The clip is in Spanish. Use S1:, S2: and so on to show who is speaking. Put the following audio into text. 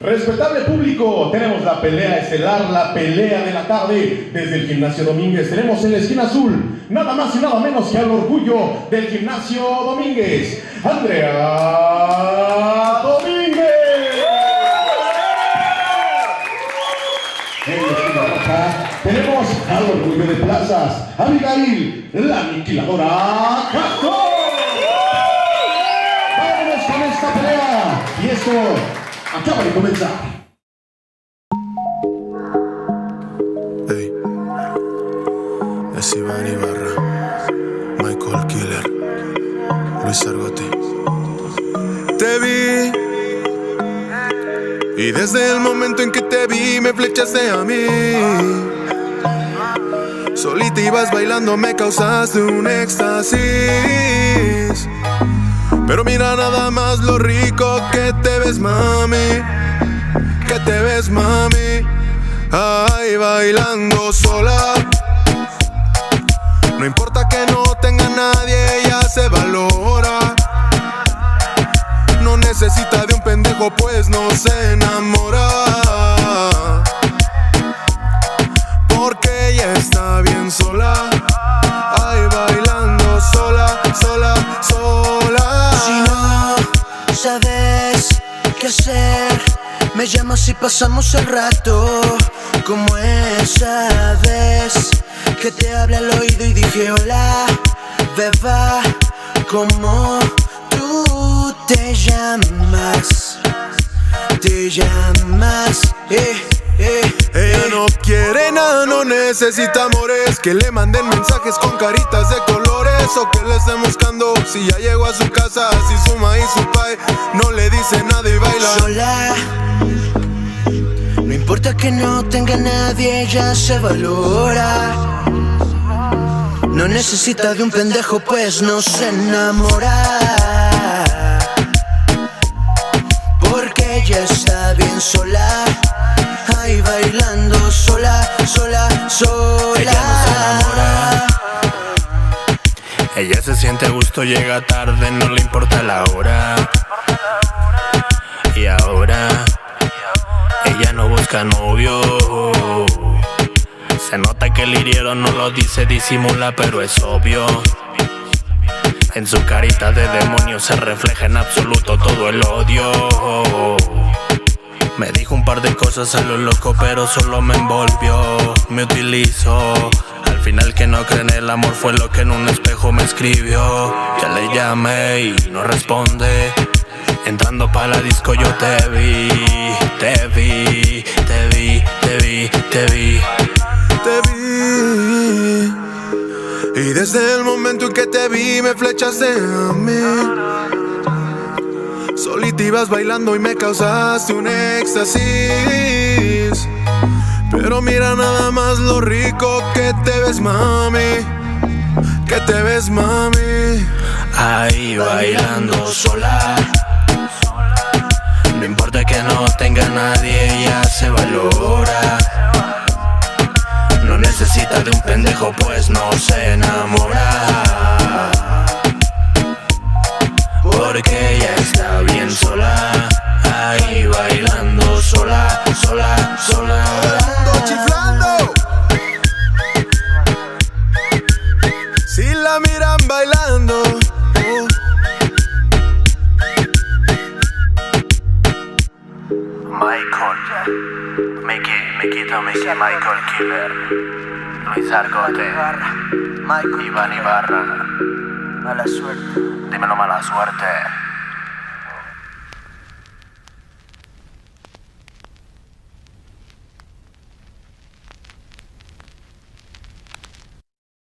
S1: Respetable público, tenemos la pelea estelar, la pelea de la tarde. Desde el Gimnasio Domínguez tenemos en la esquina azul, nada más y nada menos que al orgullo del Gimnasio Domínguez, Andrea Domínguez. En la esquina roja tenemos al orgullo de plazas, Abigail, la aniquiladora Castro. Vámonos con esta pelea. Y esto acaba de comenzar.
S2: Ey, es Iván Ibarra, Michael Killer, Luis Argote. Te vi, y desde el momento en que te vi me flechaste a mí. Solita ibas bailando, me causaste un éxtasis. Pero mira nada más lo rico que te ves, mami. Que te ves, mami. Ay, bailando sola. No importa que no tenga nadie, ella se valora. No necesita de un pendejo, pues no se enamora.
S3: Me llamas y pasamos el rato. Como esa vez que te hablé al oído y dije hola, beba, como tú te llamas, te llamas, eh, eh.
S2: Ella no quiere nada, no necesita amores Que le manden mensajes con caritas de colores O que le estén buscando si ya llegó a su casa Si su ma y su pai no le dice nada y baila
S3: sola. No importa que no tenga nadie, ella se valora. No necesita de un pendejo, pues no se enamora. Porque ella está bien sola. Ahí bailando sola, sola, sola.
S4: Ella se siente gusto, llega tarde, no le importa la hora. Y ahora, ella no busca novio. Se nota que el hirieron no lo dice, disimula, pero es obvio. En su carita de demonio se refleja en absoluto todo el odio. Me dijo un par de cosas a lo loco, pero solo me envolvió. Me utilizó. Al final que no cree en el amor fue lo que en un espejo me escribió. Ya le llamé y no responde. Entrando pa' la disco yo te vi, te vi, te vi, te vi, te vi.
S2: Te vi Y desde el momento en que te vi me flechaste a mí Solita ibas bailando y me causaste un éxtasis mira nada más lo rico que te ves mami Que te ves mami
S4: Ahí bailando sola. No importa que no tenga nadie, ella se valora. No necesita de un pendejo, pues no se enamora. Porque ella está bien Michael, Mickey, Miquito, Mickey, Michael Killer, Luis Argote,
S3: Michael,
S4: Iván Ibarra,
S3: mala suerte.
S4: dímelo mala suerte.